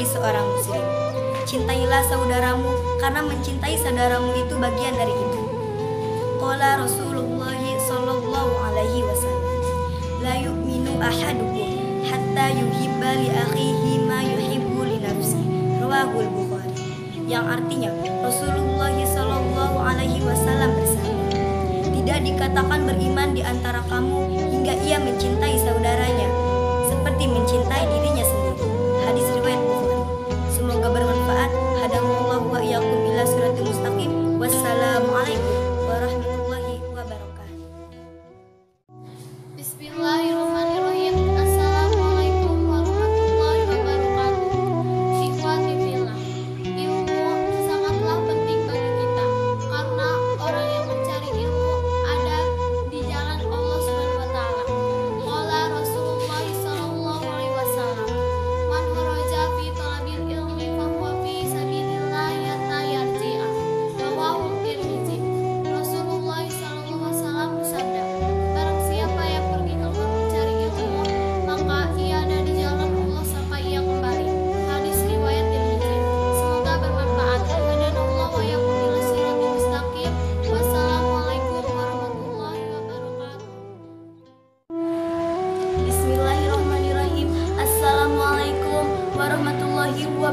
muslim. Cintailah saudaramu karena mencintai saudaramu itu bagian dari iman. Qala Rasulullah sallallahu alaihi wasallam, la yu'minu ahadukum hatta yuhibba li akhihi ma yuhibbu li nafsi. Rawahul Bukhari. Yang artinya Rasulullah sallallahu alaihi wasallam bersabda, tidak dikatakan beriman di antara kamu hingga ia mencintai saudaranya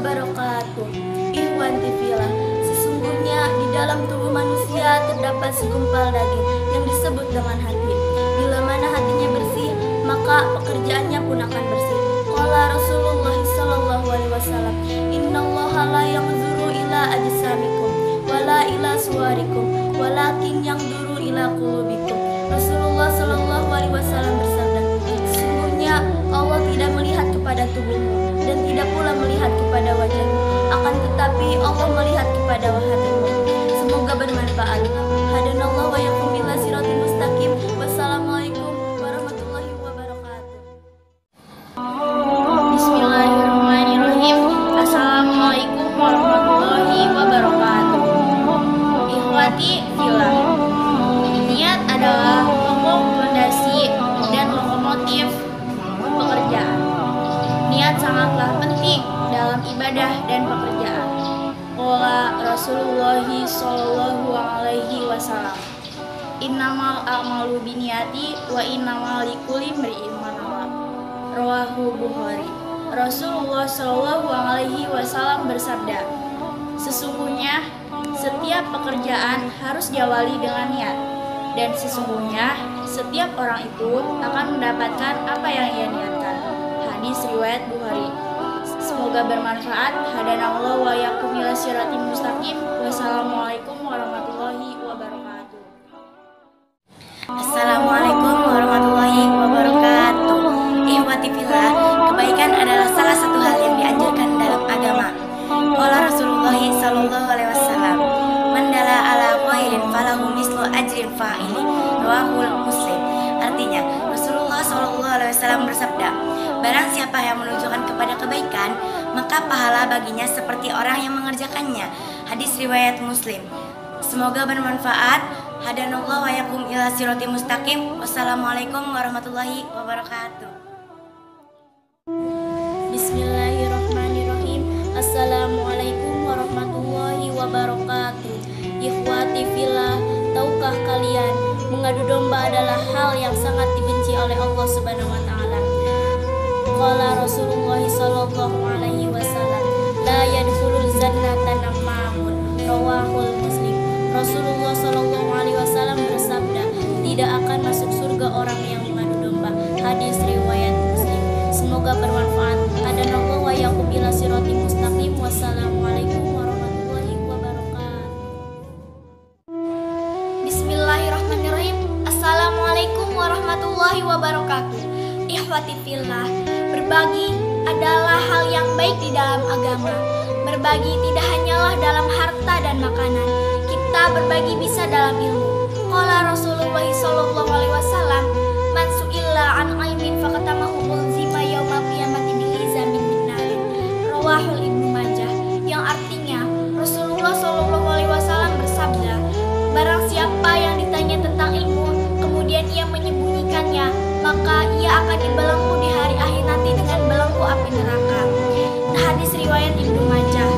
wabarakatuh. Ikhwan Tifilah Sesungguhnya di dalam tubuh manusia terdapat segumpal daging yang disebut dengan hati. Bila mana hatinya bersih maka pekerjaannya pun akan bersih. Qala Rasulullah sallallahu alaihi wasallam Innallaha la yanzuru ila ajsamikum wala ila suwarikum walakin yanzuru ila qulubikum. Rasulullah sallallahu alaihi wasallam bersabda Sesungguhnya Allah tidak melihat kepada tubuhmu Akan tetapi Allah melihat kepada hatimu. Semoga bermanfaat. Dan pekerjaan. Qala Rasulullah sallallahu alaihi wasallam. Innamal a'malu biniyati wa innamal likulli imri'in. Rawahu Bukhari. Rasulullah Shallallahu Alaihi Wasallam bersabda, sesungguhnya setiap pekerjaan harus diawali dengan niat, dan sesungguhnya setiap orang itu akan mendapatkan apa yang ia niatkan. Hadis riwayat Bukhari. Semoga bermanfaat. Hadanallah wa yakum ila siratim mustaqim. Wassalamualaikum warahmatullahi wabarakatuh. Assalamualaikum warahmatullahi wabarakatuh. Ikhwati fillah, kebaikan adalah salah satu hal yang dianjurkan dalam agama. Qala Rasulullah sallallahu alaihi wasallam, "Man dala ala khairin falahu mislu ajrin fa'ili." Rawahul Muslim. Artinya, Rasulullah sallallahu alaihi wasallam bersabda, "Barang siapa yang menunjukkan kepada kebaikan, maka pahala baginya seperti orang yang mengerjakannya." Hadis riwayat Muslim. Semoga bermanfaat. Hadanallah wa yakum ila sirati mustaqim. Wassalamualaikum warahmatullahi wabarakatuh. Bismillahirrahmanirrahim Assalamualaikum warahmatullahi wabarakatuh Ikhwati fillah Tahukah kalian Mengadu domba adalah hal yang sangat dibenci oleh Allah subhanahu wa ta'ala Qala Rasulullah sallallahu alaihi wasallam La yadkhulul jannata nammamun Rawahul muslim Rasulullah sallallahu alaihi wasallam bersabda Tidak akan masuk surga orang yang mengadu domba Hadis riwayat muslim Semoga bermanfaat. Hadanallah wa yakum ila sirati mustaqim. Wassalamualaikum warahmatullahi wabarakatuh. Bismillahirrahmanirrahim. Assalamualaikum warahmatullahi wabarakatuh. Ikhwati fillah, berbagi adalah hal yang baik di dalam agama. Berbagi tidak hanyalah dalam harta dan makanan. Kita berbagi bisa dalam ilmu. Qala Rasulullah sallallahu alaihi wasallam, "Man su'illa an ilmin faqatamahu ulzima yaumal qiyamati bilizamin min narin." Rawahul Ibnu Majah yang artinya Rasulullah sallallahu alaihi wasallam bersabda, "Barang siapa yang ditanya tentang ilmu kemudian ia menyembunyikannya, maka ia akan dibelenggu di hari akhir ini dengan belenggu api neraka. Nah, hadis riwayat Ibnu Majah.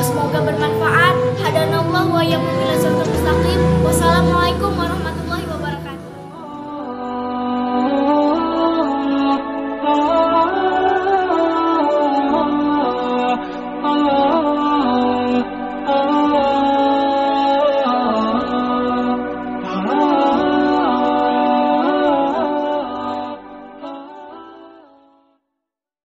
Semoga bermanfaat. Hadanallah wa yamu ila mustaqim.